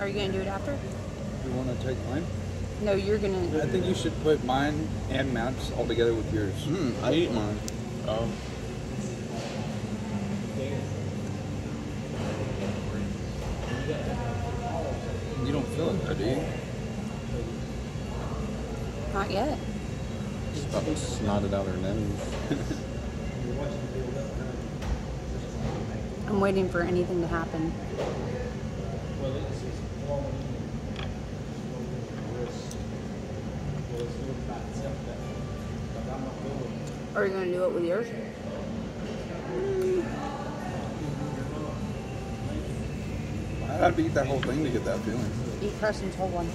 Are you gonna do it after? You want to take mine? No, you're gonna. I think you should put mine and Matt's all together with yours. Hmm, I eat mine. Oh. You don't feel it though, do you? Not yet. It's about to snot it out her nose. I'm waiting for anything to happen. Are you gonna do it with yours? I'd have to eat that whole thing to get that feeling. Eat Preston's whole one.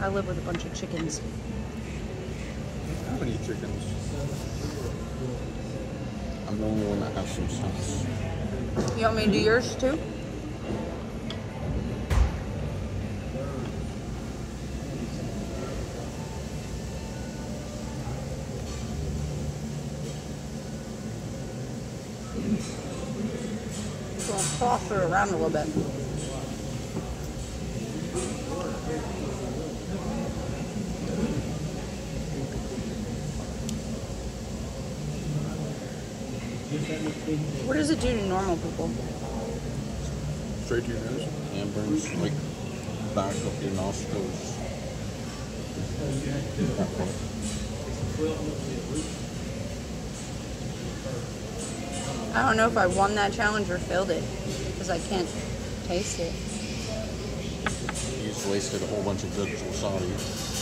I live with a bunch of chickens. How many chickens? I'm the only one that has some sense. You want me to do yours too? So I'll toss her around a little bit. What does it do to normal people? Straight to your nose? And burns like back up your nostrils. That part. I don't know if I won that challenge or failed it because I can't taste it. You just wasted a whole bunch of good wasabi.